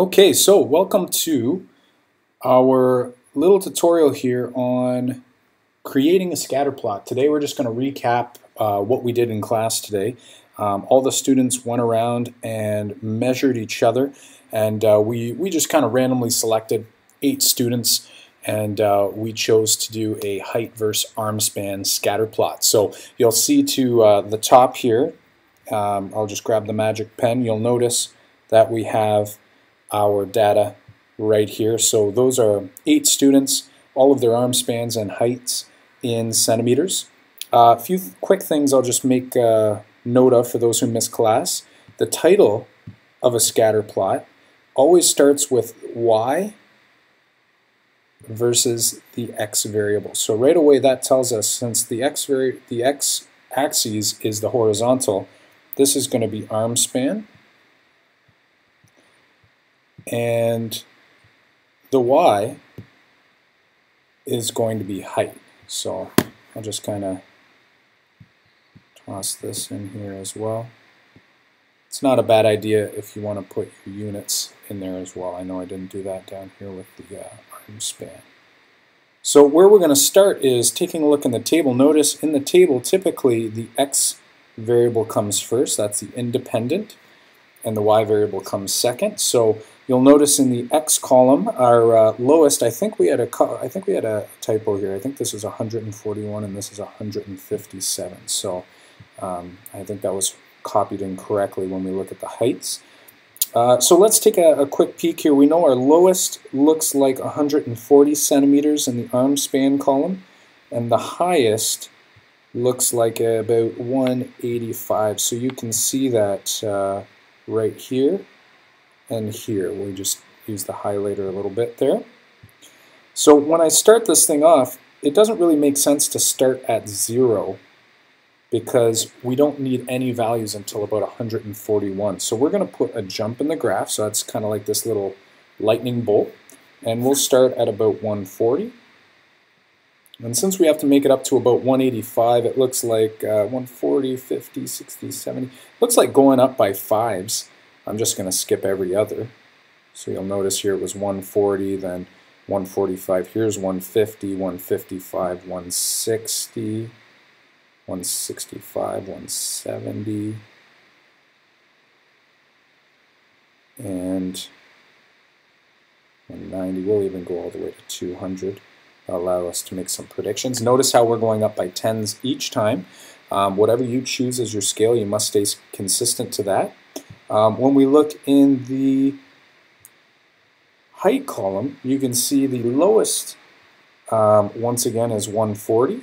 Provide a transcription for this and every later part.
Okay, so welcome to our little tutorial here on creating a scatter plot. Today we're just going to recap uh, what we did in class today. Um, all the students went around and measured each other and uh, we, we just kind of randomly selected eight students and uh, we chose to do a height versus arm span scatter plot. So you'll see to uh, the top here, um, I'll just grab the magic pen, you'll notice that we have our data right here. So those are eight students, all of their arm spans and heights in centimeters. A uh, few th quick things I'll just make uh, note of for those who missed class. The title of a scatter plot always starts with y versus the x variable. So right away that tells us since the x, the x axis is the horizontal, this is going to be arm span and the y is going to be height. So I'll just kind of toss this in here as well. It's not a bad idea if you want to put your units in there as well. I know I didn't do that down here with the uh, arm span. So where we're going to start is taking a look in the table. Notice in the table typically the x variable comes first, that's the independent, and the y variable comes second. So You'll notice in the x column, our uh, lowest, I think we had a I think we had a typo here. I think this is 141 and this is 157. So um, I think that was copied incorrectly when we look at the heights. Uh, so let's take a, a, quick peek here. We know our lowest looks like 140 centimeters in the arm span column, and the highest looks like about 185. So you can see that uh, right here and here. We just use the highlighter a little bit there. So when I start this thing off, it doesn't really make sense to start at zero because we don't need any values until about 141. So we're going to put a jump in the graph, so that's kind of like this little lightning bolt, and we'll start at about 140. And since we have to make it up to about 185, it looks like uh, 140, 50, 60, 70, looks like going up by fives. I'm just going to skip every other. So you'll notice here it was 140, then 145. Here's 150, 155, 160, 165, 170, and 190. We'll even go all the way to 200. That'll allow us to make some predictions. Notice how we're going up by tens each time. Um, whatever you choose as your scale, you must stay consistent to that. Um, when we look in the height column, you can see the lowest, um, once again, is 140.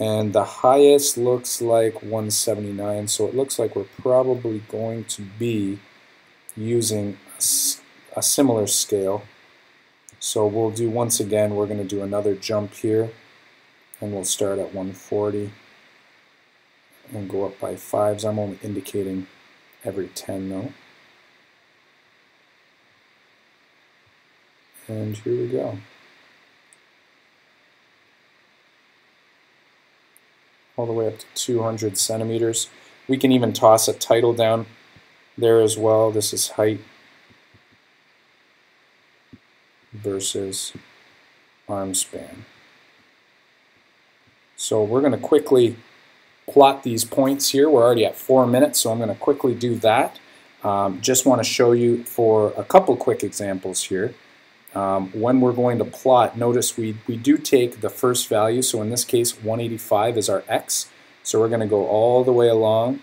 And the highest looks like 179. So it looks like we're probably going to be using a, a similar scale. So we'll do, once again, we're going to do another jump here. And we'll start at 140 and go up by fives. I'm only indicating every 10 though. And here we go. All the way up to 200 centimeters. We can even toss a title down there as well. This is height versus arm span. So we're going to quickly plot these points here. We're already at four minutes, so I'm going to quickly do that. Um, just want to show you for a couple quick examples here. Um, when we're going to plot, notice we, we do take the first value, so in this case 185 is our x. So we're going to go all the way along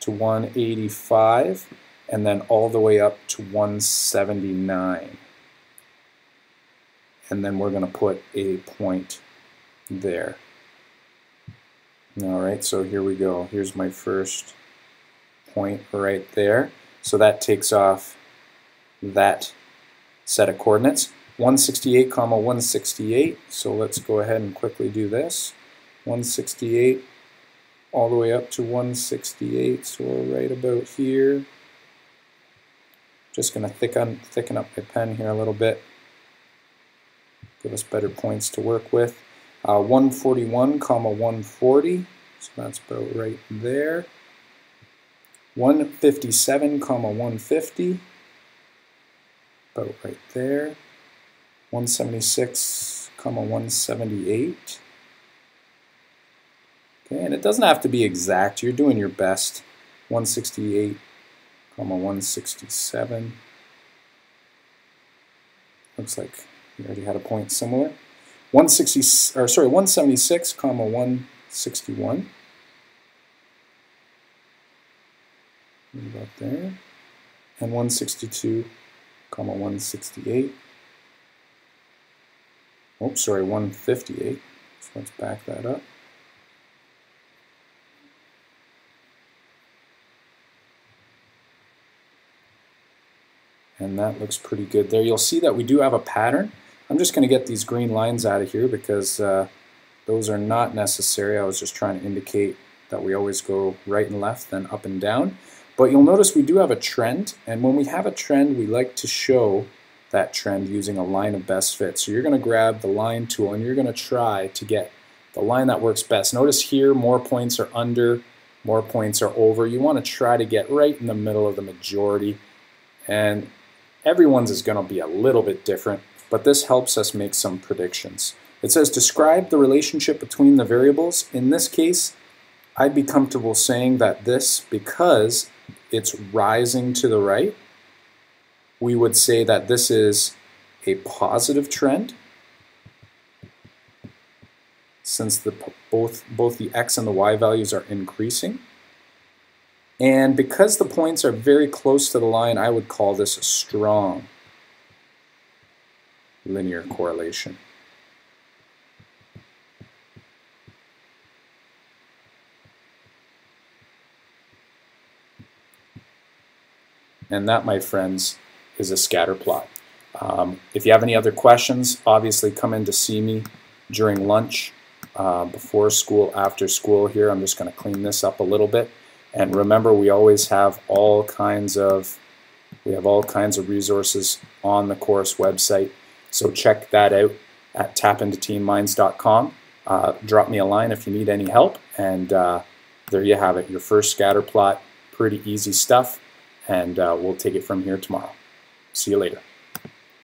to 185 and then all the way up to 179. And then we're going to put a point there. All right, so here we go. Here's my first point right there. So that takes off that set of coordinates. 168 comma 168. So let's go ahead and quickly do this. 168 all the way up to 168. So we're right about here. Just going to thicken, thicken up my pen here a little bit. Give us better points to work with. Uh, 141 comma 140, so that's about right there. 157 comma 150. about right there. 176, comma 178. Okay, and it doesn't have to be exact. You're doing your best. 168, comma 167. Looks like we already had a point similar. 160, or sorry, 176, comma 161. About there. And 162, comma 168. Oops, sorry, 158. So let's back that up. and that looks pretty good there. You'll see that we do have a pattern. I'm just going to get these green lines out of here because uh, those are not necessary. I was just trying to indicate that we always go right and left, then up and down. But you'll notice we do have a trend, and when we have a trend, we like to show that trend using a line of best fit. So you're going to grab the line tool and you're going to try to get the line that works best. Notice here more points are under, more points are over. You want to try to get right in the middle of the majority. And Everyone's is going to be a little bit different, but this helps us make some predictions. It says describe the relationship between the variables. In this case, I'd be comfortable saying that this, because it's rising to the right, we would say that this is a positive trend since the, both, both the x and the y values are increasing. And because the points are very close to the line, I would call this strong linear correlation. And that, my friends, is a scatter plot. Um, if you have any other questions, obviously come in to see me during lunch, uh, before school, after school here. I'm just going to clean this up a little bit. And remember, we always have all kinds of we have all kinds of resources on the course website. So check that out at tapintoteenminds.com. Uh, drop me a line if you need any help. And uh, there you have it, your first scatter plot. Pretty easy stuff. And uh, we'll take it from here tomorrow. See you later.